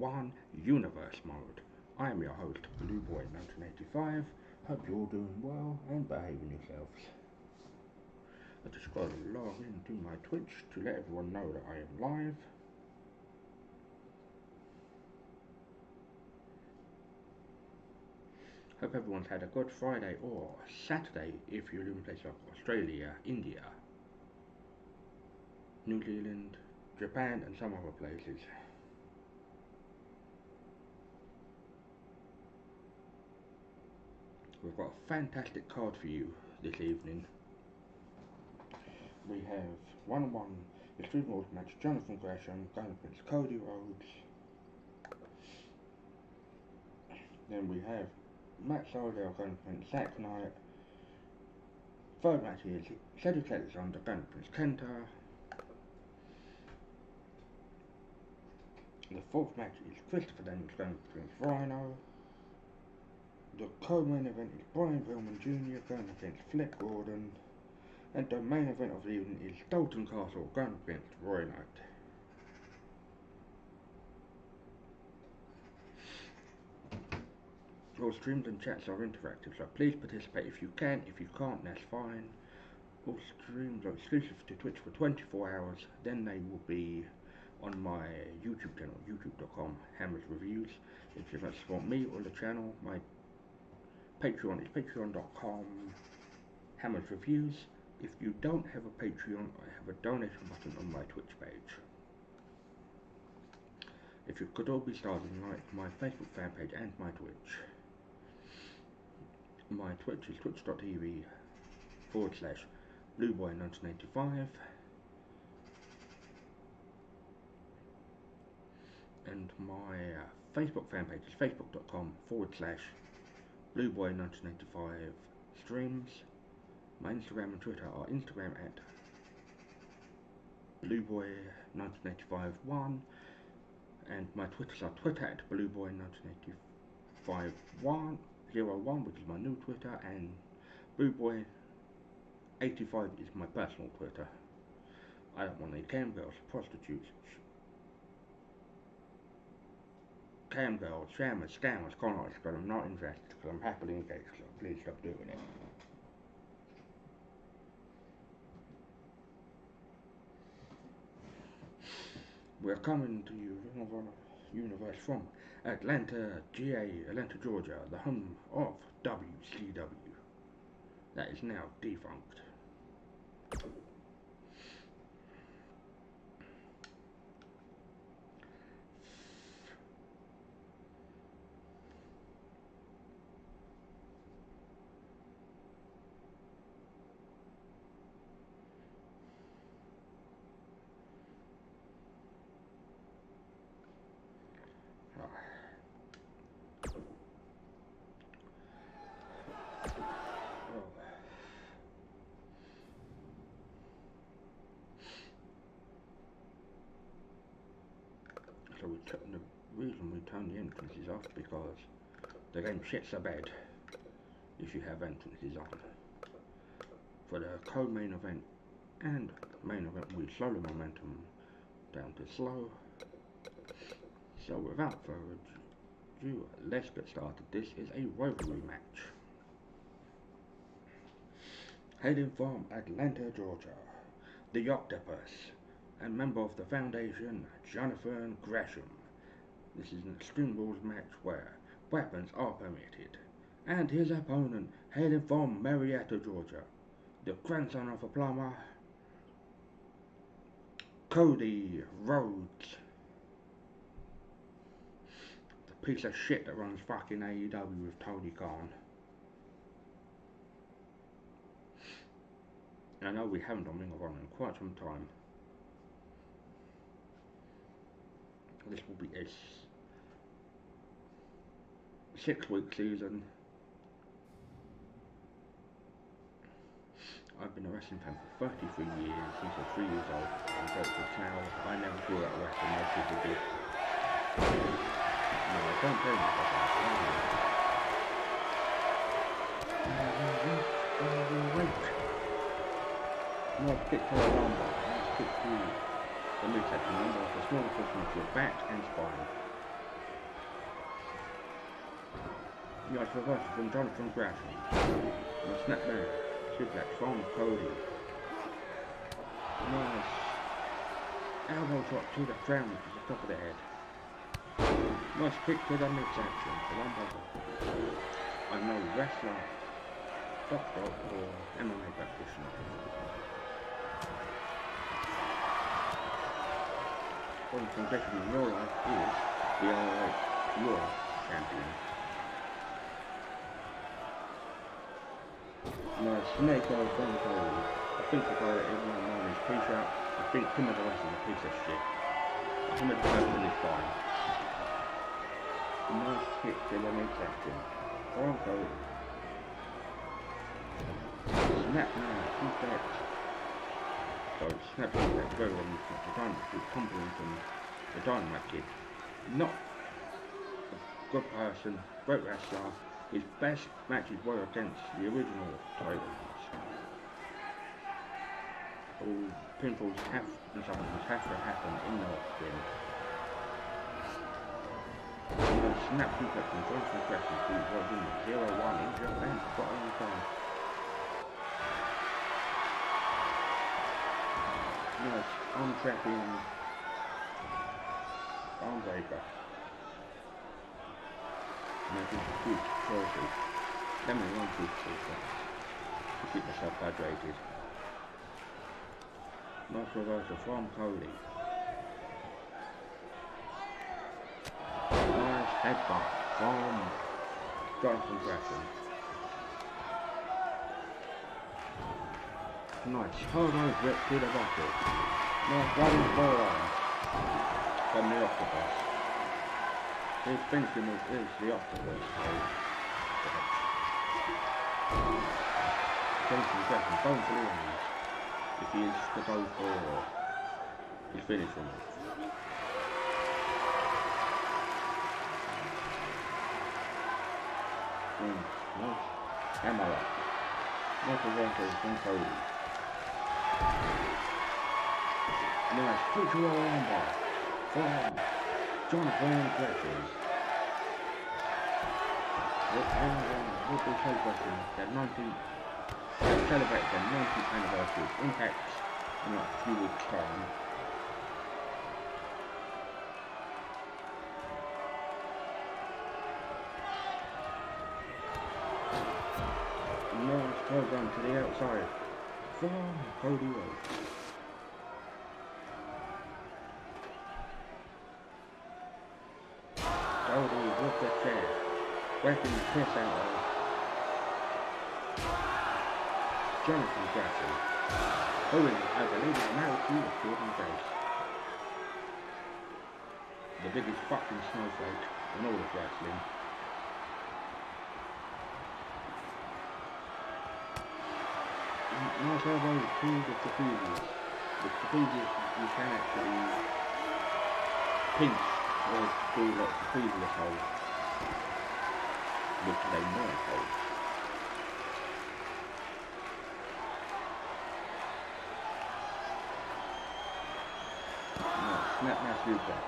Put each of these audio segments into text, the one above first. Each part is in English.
1 Universe Mode. I am your host, Blue Boy 1985. Hope you're all doing well and behaving yourselves. I just got to log into my Twitch to let everyone know that I am live. Hope everyone's had a good Friday or Saturday if you're in places like Australia, India, New Zealand, Japan and some other places. We've got a fantastic card for you this evening. We have 1 1 Extreme Rules match Jonathan Gresham going against Cody Rhodes. Then we have Matt Sydal going against Zack Knight. Third match is Cedric Alexander going against Kenta. The fourth match is Christopher Daniels going against Rhino. The co-main event is Brian Pillman Jr. going against Flip Gordon. And the main event of the evening is Dalton Castle going against Roy Knight. All streams and chats are interactive, so please participate if you can. If you can't, that's fine. All streams are exclusive to Twitch for 24 hours. Then they will be on my YouTube channel, youtube.com, Hammers Reviews. If you'd like to support me or the channel, my Patreon is patreon.com, Hammers Reviews. If you don't have a Patreon, I have a donation button on my Twitch page. If you could all be starting like my Facebook fan page and my Twitch. My Twitch is twitch.tv forward slash blueboy1985 and my uh, Facebook fan page is facebook.com forward slash blueboy1985 streams. My Instagram and Twitter are Instagram at Blue blueboy1985one and my Twitters are Twitter at blueboy198501 01 which is my new Twitter and blueboy85 is my personal Twitter. I don't want any cam girls, prostitutes, cam girls, scammers, scammers, con artists, but I'm not interested because I'm happily engaged, so please stop doing it. We're coming to you, Honor Universe from Atlanta, GA, Atlanta, Georgia, the home of WCW. That is now defunct. So we took the reason we turn the entrances off because the game shits a bed if you have entrances on. For the co-main event and main event we slow the momentum down to slow. So without further ado, let's get started. This is a rivalry match. Heading from Atlanta, Georgia, the Octopus, and member of the Foundation, Jonathan Gresham. This is an Extreme Rules match where weapons are permitted. And his opponent, hailing from Marietta, Georgia, the grandson of a plumber, Cody Rhodes. The piece of shit that runs fucking AEW with Tony Khan. I know we haven't done Ring of Honor in quite some time. This will be a six week season. I've been a wrestling fan for 33 years, since I was 3 years old. I'm grateful now. I never grew up wrestling, most people did. No, I don't play of that. No particular number, then we take the number off a smaller portion of your back and spine. You are to from Jonathan Gresham. And a snap back. Suplex from Cody. Nice. Elbow drop to the crown, which is the top of the head. Nice quick to the mix action. The one bubble. I'm no wrestler, doctor, or MMA practitioner. Jonathan Gresham in real life is the ROH World Champion. Nice snake oil Cody. I think the guy that everyone knows is piece out. I think him as a wrestler is a piece of shit. Him as a person is fine. Nice kick to the midsection. From Cody. Snap now, he's dead. So snap that very well with the dynamite kid, compliment from the dynamite kid. Not a good person, great wrestler. His best matches were against the original titles. All pinfalls have and sometimes have to happen in the ring. Snap suplex from Jonathan Gresham who was in 0-1 in Japan, time. Nice arm trapping arm breaker. Making a good choices. Definitely one good choice to keep myself hydrated. Nice reversal from Cody. Nice headbutt from Jonathan Gresham. Nice hard grip to the bottle. Nice running forearm from the octopus. His move is the octopus. Jonathan Gresham going for the wins. If he is to go for his finishing move. Mm, nice. Hammer up. Nice reversal from Cody. Nice future armbar from Jonathan Gresham. With, uh, with the celebration the 19th, uh, celebrate the 19th anniversary of Impact in like a few weeks time. Nice program to the outside from Cody Rhodes. With the chair, wiping the piss out of Jonathan is, I believe, is married to the Jordynne Grace. The biggest fucking snowflake in all of wrestling. Nice elbow to the trapezius. The trapezius you can actually pinch or do like the previous hole, which they might hold. No, snap my suplex.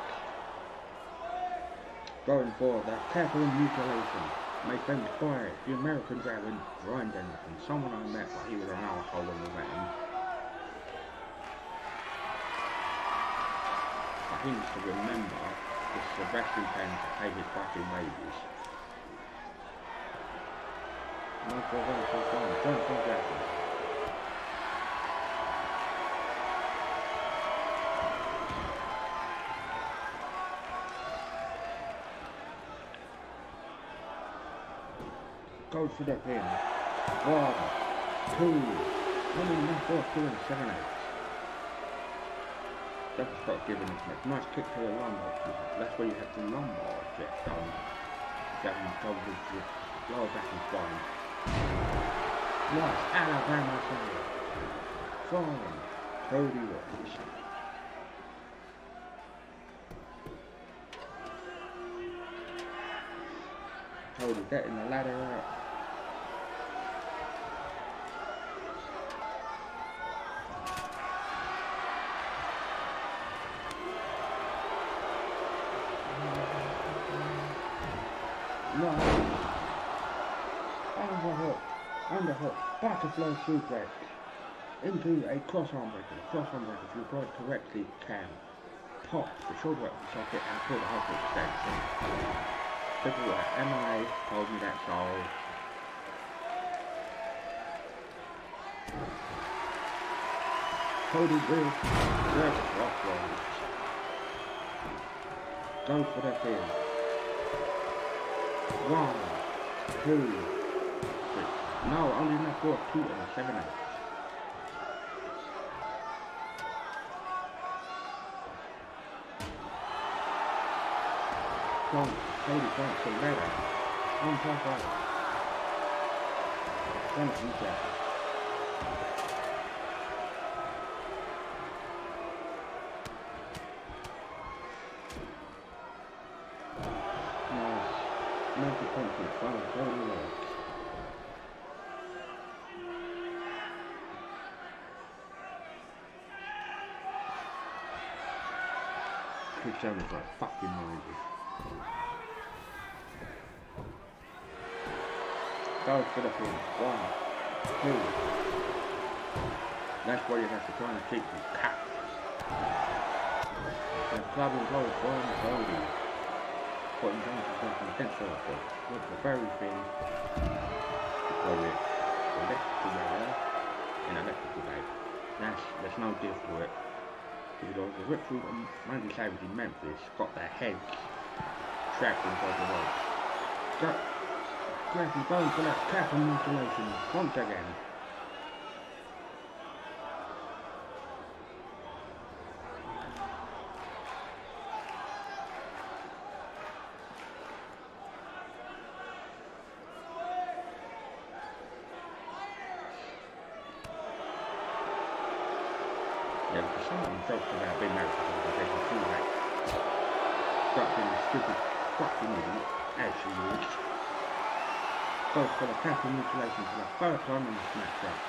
Going for that cattle mutilation. My friend Boy, the American Dragon, Bryan Danielson, someone I met, while he was an asshole when we met him. But he needs to remember is a wrestling fan to pay his fucking wages. Michael Vincent John, Jonathan Jackson. For the. One, two, coming in four, two and seven eighths. Double stop giving it a nice kick to the lumbar. That's where you have the lumbar jet done. Grabbing shoulders with lower back and spine. Nice Alabama side. From Cody Rhodes. Cody getting the ladder out. Butterfly suplex into a cross arm breaker. The cross arm breaker, if you apply it correctly, can pop the shoulder up the socket and pull the hard extension. People at MMA told me that's all. Cody will work rock rolls. Go for the pin. One, two, No, only enough for two and a seven eight. Front, Cody front to ladder. On top right. Front reset. Nice. Monkey punches. Wow, very well. Evans like fucking noisy. Go for the pin. One, two. That's why you have to try and keep the cat. And clubbing goes one Cody. Putting down to something pencil with the very thing. Put it electrical together in electrical tape. That's there's no diff to it. Because the Rip Through Randy Savage in Memphis got their heads trapped inside the ropes. Got Grafton Bone for that cap and mutilation once again. Yeah, because someone joked about being married to her, they can see that. Stop being a stupid fucking idiot, as she is. Goes for the cap and mutilation for the third time in the SmackDown.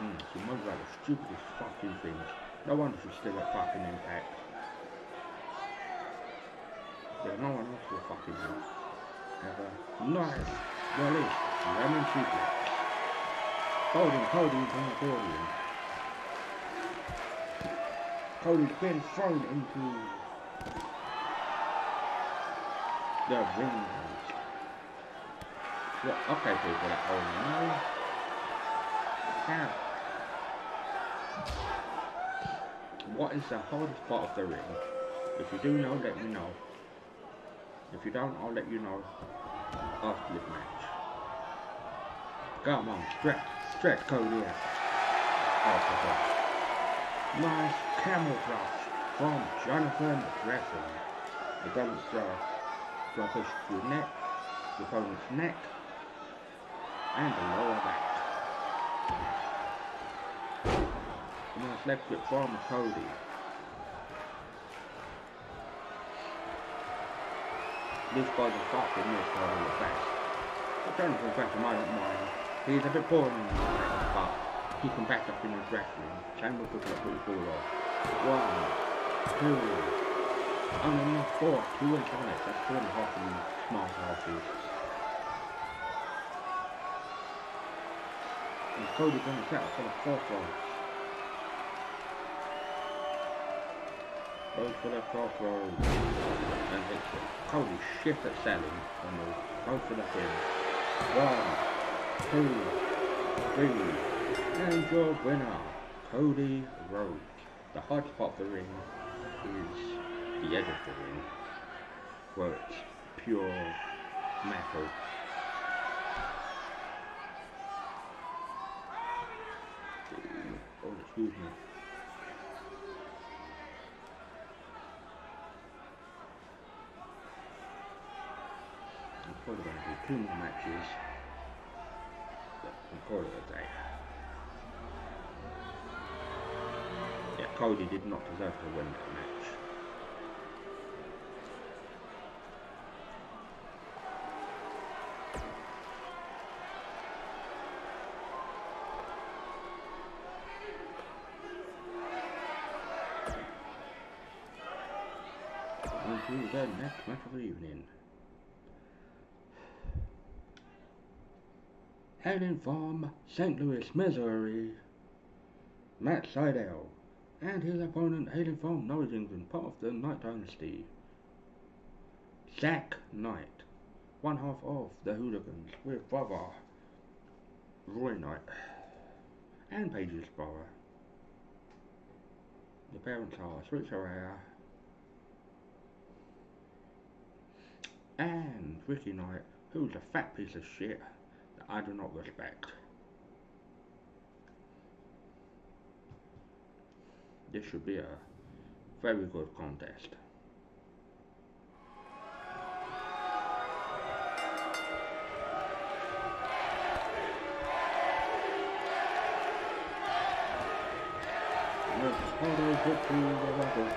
Hmm, she moves like the stupidest fucking things. No wonder she's still at fucking impact. There's no one else will fucking do. A nice release. Lemon suplex. Holding Cody from the podium. Cody's been thrown into the ring. Well, okay, people at home, you know. What is the hardest part of the ring? If you do know, let me know. If you don't, I'll let you know after this match. Come on, stretch, stretch Cody out. Oh, Nice camel clutch from Jonathan. It doesn't uh, us your neck, the opponent's neck, and the lower back. A nice left grip from Cody. This guy's a fucking miss on the best. But Jonathan Gresham, I don't mind. He's a bit boring in the ring, but he can back up in his wrestling. People that put his ball off. One, two, only four, two and eight. That's four and a half you smart asses. And Cody going to set for the fourth one. For the crossroads and hits it. Holy shit at selling and we'll go for the pin. One, two, three, and your winner, Cody Rhodes. The hard spot of the ring is the edge of the ring, where it's pure metal. Oh, excuse me. I'm probably going to do And call it a day. Yeah, Cody did not deserve to win that match. on to the next match of the evening. Hailing from St. Louis, Missouri, Matt Sydal, and his opponent hailing from Norwich, England, part of the Knight Dynasty, Zack Knight, one half of the Hooligans with brother Roy Knight and Paige's brother. The parents are Saraya and Ricky Knight, who's a fat piece of shit I do not respect. This should be a very good contest.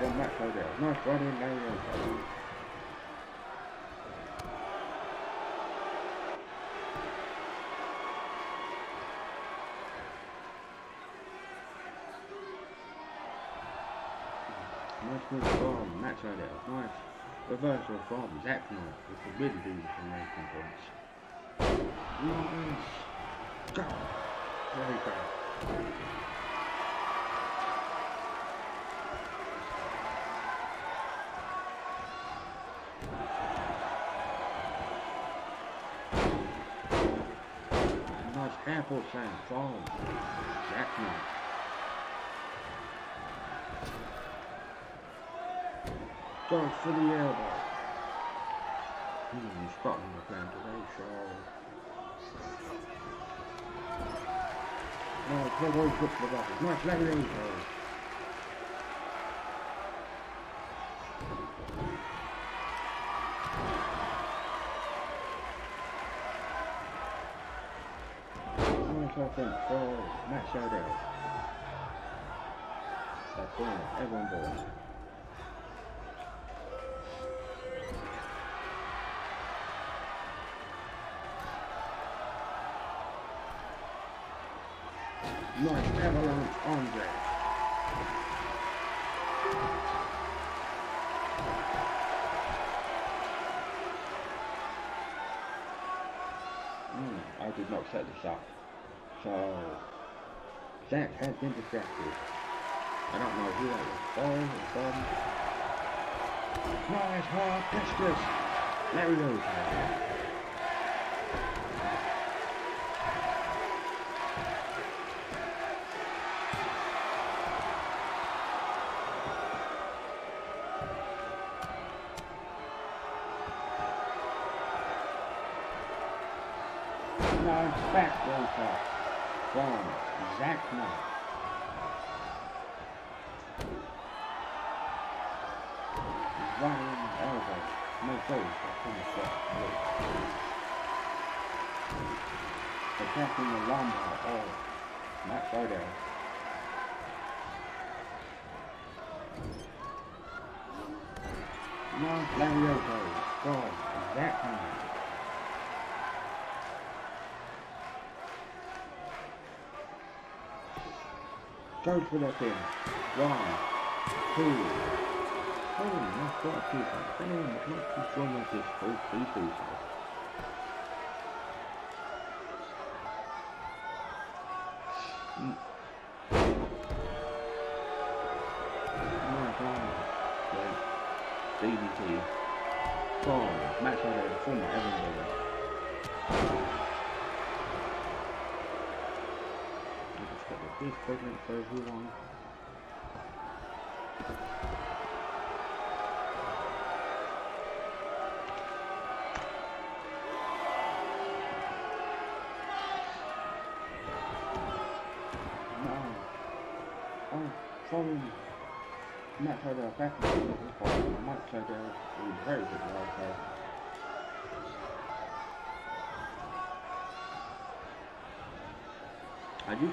The Odell. Nice running, Larry Nice move from Matt Odell. Nice from Zack Knight, which will really do some ranking points. Nice. Go. There we go. Apple sign phone. Jackman. Goes for the elbow. Hmm, Scotland the plan today, so. Oh, Cowboys good for the Rockets. Nice leg intro. second for Matt Sydal. That's corner, everyone ball. Andre. Mm, I did not set this up. So, Zack has been distracted. I don't know who that was from or from. Nice hard. There he goes. Nice back goes from Zack Knight. Ryan elbow. No goals from the set. Attacking the lumbar of Matt Sydal. No Larioto from Zack Knight. Charge for that thing. One, two. Oh, not quite two times. Damn, it's not too strong like this. Oh, please, please.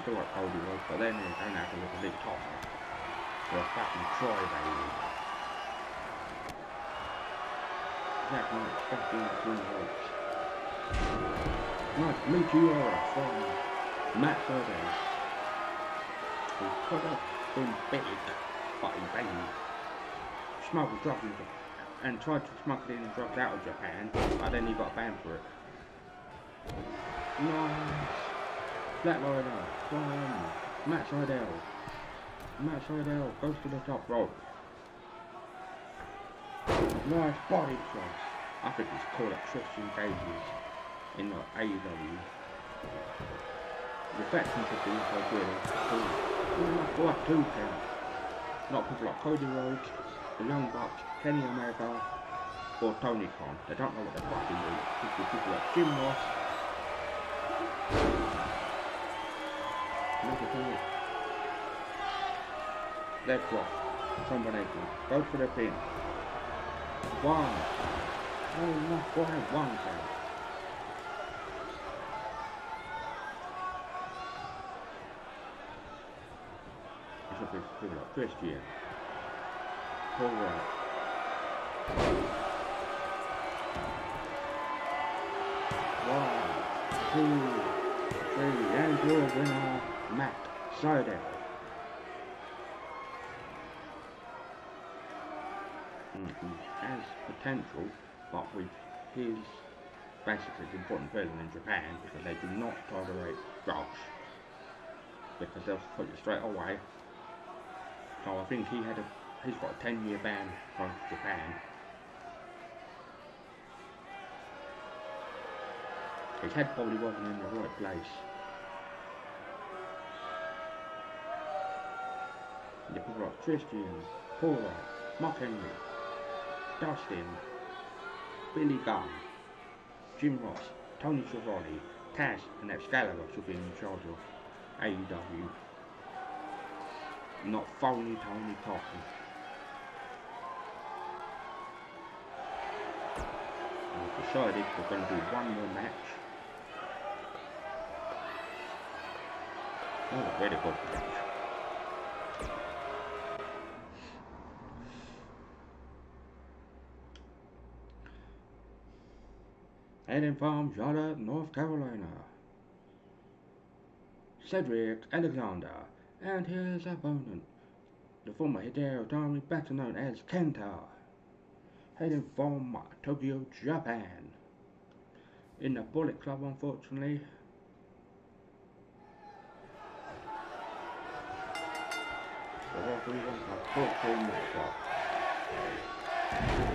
To like Cody Rhodes, but then turned out to look a bit taller. For a fucking Troy baby. That one between the ropes. Nice Meteora from Matt Sydal. Who could have been big, he baby. Smuggled dropping the and tried to smuggle in drugs out of Japan, but then he got banned for it. Nice. Flatliner from Matt Sydal. Matt Sydal goes to the top rope. Nice body cross. I think it's called up Christian Gages in the AEW. The veteran should be so good. Cool. Like two count. Not people like Cody Rhodes, the Young Bucks, Kenny Omega, or Tony Khan. They don't know what they're fucking doing. People like Jim Ross. Look at it. Leg drop. Combination. Go for the pin. One. Oh, no, go ahead. One be people like Christian. Paul Wright. One, two, three, and your winner, Matt Sydal. Mm, He has potential, but with his basically the important person in Japan because they do not tolerate drugs. Because they'll put you straight away. So I think he had a he's got a ten year ban from Japan. His head probably wasn't in the right place. Like Christian, Paula, Mark Henry, Dustin, Billy Gunn, Jim Ross, Tony Schiavone, Taz, and Excalibur should be in charge of AEW. Not phony Tony Cochran. We've decided we're going to do one more match. Oh, very good match. Heading from Charlotte, North Carolina. Cedric Alexander and his opponent, the former Hideo Itami, better known as Kenta, heading from Tokyo, Japan. In the Bullet Club, unfortunately.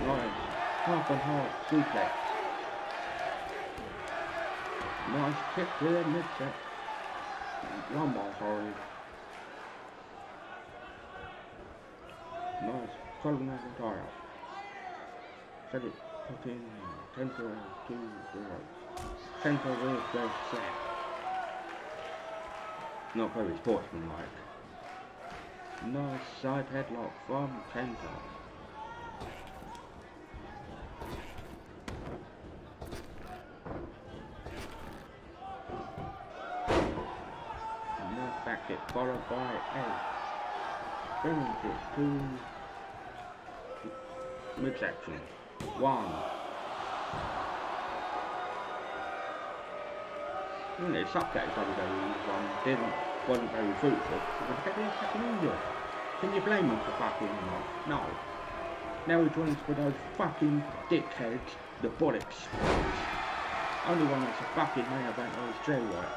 Nice, half and half suplex. Nice kick to the midset. Rumble, sorry. Nice. Colin McIntyre. Set it. Put in. Tempo to zero. Tempo with the set. Not very sportsmanlike. Nice side headlock from Kenta. Followed by a brings it to midsection. One. Well, it that WWE one didn't wasn't very fruitful. Can you blame him for fucking off? No. Now he joins for those fucking dickheads, the Bullocks. Only one that's a fucking main eventer is Jay White.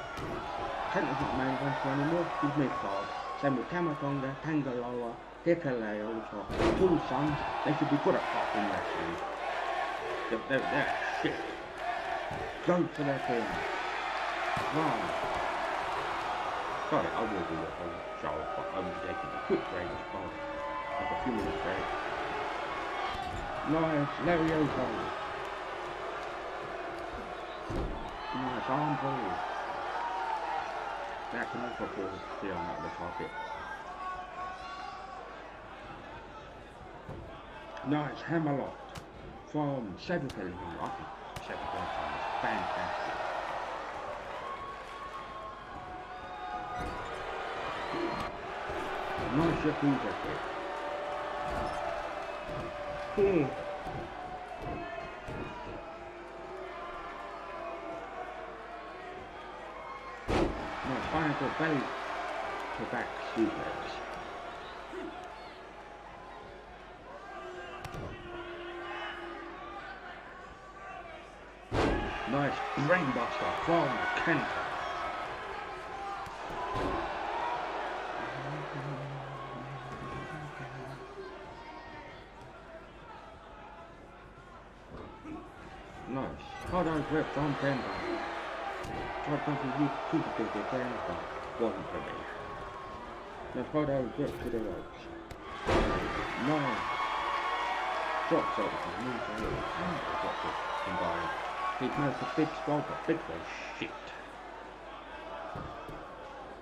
Kenta's not main eventer anymore, he's mid-card. Same with Tama Tonga, Tangaloa, Hikuleo, which are two sons. They should be good at fucking wrestling. They're, they're, they're shit. Go for their thing. One. Sorry, I will do the whole show, but I'm taking a quick break as well. Like a few minutes break. Nice, Lariato. Nice arm pull. That can also pull the arm out of the pocket. Nice hammerlock from. I think Cedric is fantastic. Nice Yakuza kick. Hmm. triangle belly to back suplex. Nice brainbuster from Kenta. Nice hard on grip from Kenta. Tried something you good with Kenta. Wasn't for me. Nice hard on grip to the ropes. Nice. Drop shot with his knees on it. Drop it combined. He knows the big squad, but big was shit.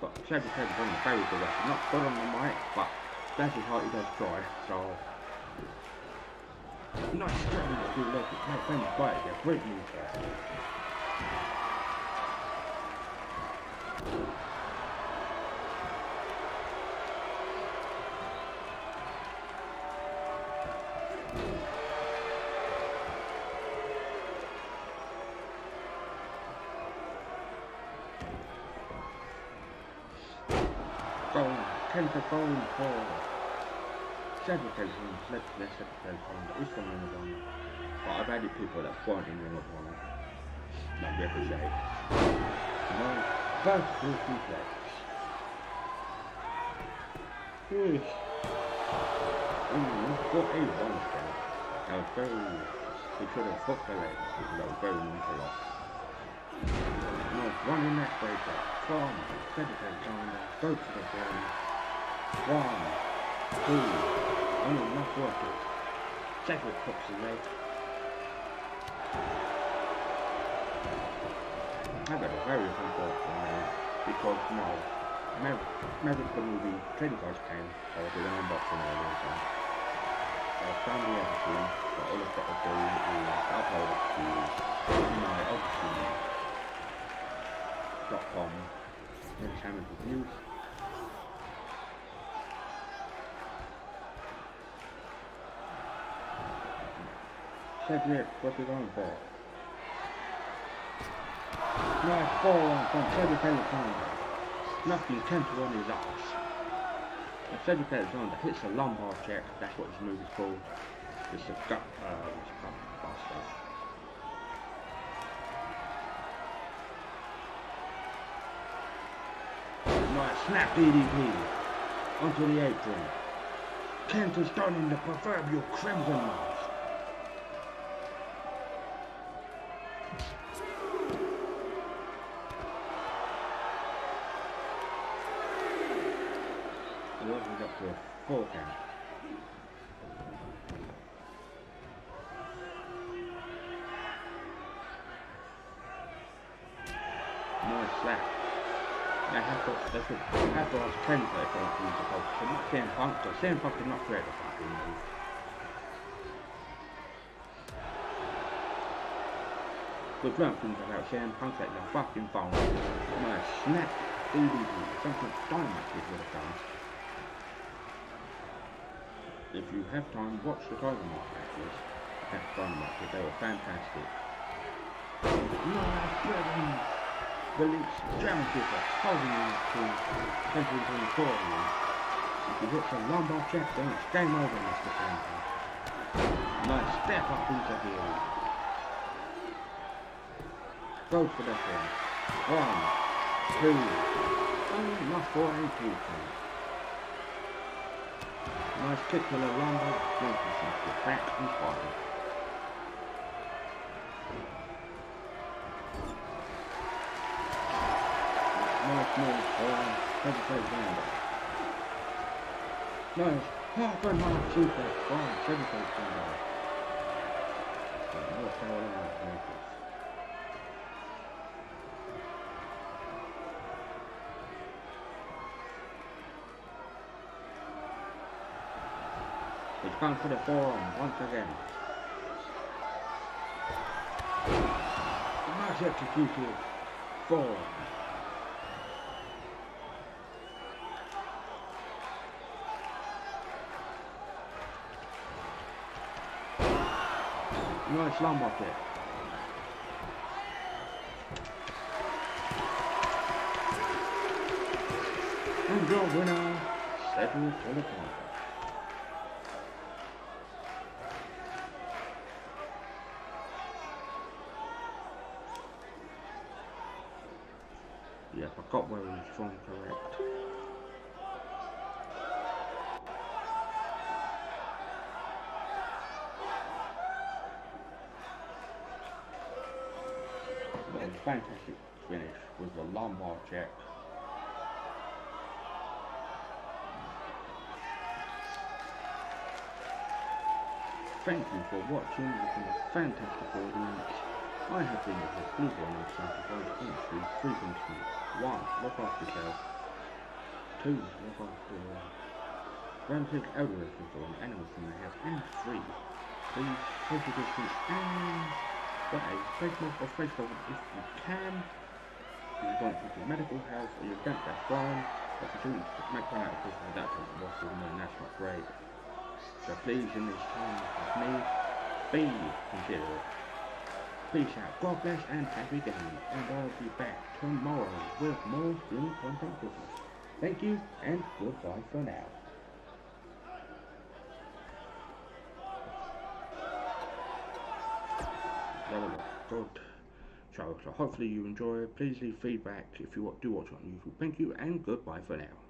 But Chevy Taylor's on the very good wrestler. Not good on the mic, but that's his heart he does try, so not struggling to do not famous by it, they're great news there. Going, Kenta going for televisions, let's is one Ring of Honor. But I've added people that weren't in Honor. Like Ricochet. No, first full suplex. Yes. Mm, got a count. That was very, he should have hooked the leg, because that was very nonchalant. No, running that breaker. From, Cedric on there, go to the ground. One, two, oh, not working. Cedric hooks the leg. I got a very unfortunate one because now Maverick the movie Trading Cards came, I was doing an unboxing so I found the everything, but all I've got to do is upload it to my Odyssey.com Entertainment Reviews. Cedric, what's he going for? Nice forearm from Cedric Alexander. Nothing temple on his ass. And Cedric Alexander hits a lumbar check, that's what his move is called. It's a gut, uh, a gut buster. Nice snap DDT onto the apron. Kenta's donning the proverbial crimson mask. It opens up to a four count. Nice slap. They have to, they should have to ask Ken for it for to use the post. So not Punk did not the fucking move. Good things about CM Punk at the fucking phone. Nice snap. DDT. Something Dynamite would have done. If you have time, watch the Dynamite matches. That's Dynamite, because they were fantastic. Nice brilliant. Release German Super, holding you to Century 24 If you hit some lumbar check, then it's game over, Mr. Temple. Nice step up into heel. Go for the one. One, two, oh, not for a count. Nice kick to the lumbar, brings yourself to back and forward. Nice move for Cedric Alexander. Nice half and half super from Cedric Alexander. So, North Carolina Panthers. He's gone for the forearm once again. Nice executed forearm. Nice line off Pitt. And your winner, I got where he's from correct. Fantastic finish with the lumbar check. Thank you for watching. It's been a fantastic audience. I have been your Blue One of Sanctified Industry. To One, look after yourself. Two, look after elderly people, and animals in the house. And three, please social distance and get a mask or face if you can. If you're going to medical health or your don't, that's fine. But if you do make one out of Christmas, that's possible, and that's not great. So please, in this time of need, be considerate. Peace out. God bless and happy gaming. And I'll be back tomorrow with more stream content Christmas. Thank you and goodbye for now. Good show. So hopefully you enjoy. Please leave feedback if you do watch on YouTube. Thank you and goodbye for now.